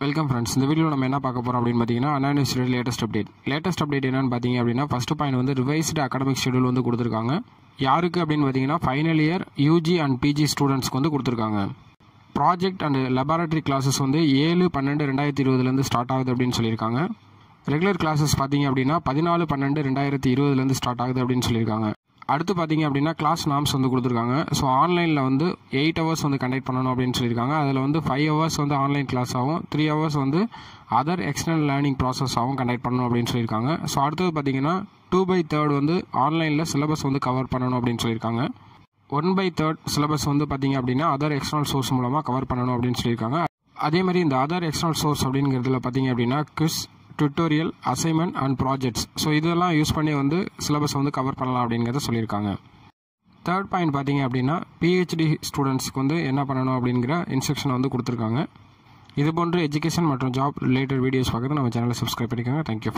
Welcome friends இந்த video நம்ம என்ன பார்க்க போகிறோம் அப்படின்னு பார்த்தீங்கன்னா Anna university latest update latest update என்னன்னு பார்த்தீங்க அப்படின்னா ஃபஸ்ட் பாயிண்ட் வந்து ரிவைஸ்டு அகாடமிக் ஷெடியூல் வந்து கொடுத்துருக்காங்க. யாருக்கு அப்படின்னு பார்த்தீங்கன்னா final year UG and PG ஸ்டூடெண்ட்ஸ்க்கு வந்து கொடுத்துருக்காங்க. ப்ராஜெக்ட் அண்ட் லெபார்டரி கிளாஸஸ் வந்து ஏழு பன்னெண்டு ரெண்டாயிரத்தி இருபதுலேருந்து ஸ்டார்ட் ஆகுது அப்படின்னு சொல்லியிருக்காங்க. ரெகுலர் கிளாஸஸ் பார்த்தீங்க அப்படின்னா பதினாலு பன்னெண்டு ரெண்டாயிரத்தி இருபதுலேருந்து ஸ்டார்ட் ஆகுது அப்படின்னு சொல்லியிருக்காங்க. அடுத்து பார்த்தீங்க அப்படின்னா கிளாஸ் நாம்ஸ் வந்து கொடுத்துருக்காங்க. ஸோ ஆன்லைனில் வந்து எயிட் ஹவர்ஸ் வந்து கண்டக்ட் பண்ணணும் அப்படின்னு சொல்லியிருக்காங்க. அதில் வந்து ஃபைவ் ஹவர்ஸ் வந்து ஆன்லைன் கிளாஸாகவும் த்ரீ ஹவர்ஸ் வந்து அதர் எக்ஸ்டர்னல் லேர்னிங் ப்ராசஸாகவும் கண்டக்ட் பண்ணணும் அப்படின்னு சொல்லியிருக்காங்க. ஸோ அடுத்தது பார்த்தீங்கன்னா டூ பை தேர்ட் வந்து ஆன்லைனில் சிலபஸ் வந்து கவர் பண்ணணும் அப்படின்னு சொல்லியிருக்காங்க. ஒன் பை தேர்ட் சிலபஸ் வந்து பார்த்தீங்க அப்படின்னா அதர் எக்ஸ்டர்னல் சோர்ஸ் மூலமாக கவர் பண்ணணும் அப்படின்னு சொல்லியிருக்காங்க. அதே மாதிரி இந்த அதர் எக்ஸ்டர்னல் சோர்ஸ் அப்படிங்கிறதுல பார்த்தீங்க அப்படின்னா quiz tutorial assignment and projects so இதெல்லாம் யூஸ் பண்ணி வந்து சிலபஸ் வந்து கவர் பண்ணலாம் அப்படிங்கிறத சொல்லியிருக்காங்க. தேர்ட் பாயிண்ட் பார்த்தீங்க அப்படின்னா பிஹெச்டி ஸ்டூடெண்ட்ஸ்க்கு வந்து என்ன பண்ணணும் அப்படிங்கிற இன்ஸ்ட்ரக்ஷன் வந்து கொடுத்துருக்காங்க. இது போன்ற எஜுகேஷன் மற்றும் ஜாப் ரிலேட்டட் வீடியோஸ் பார்க்குறது நம்ம சேனலை சப்ஸ்கிரைப் பண்ணிக்கோங்க. தேங்க்யூ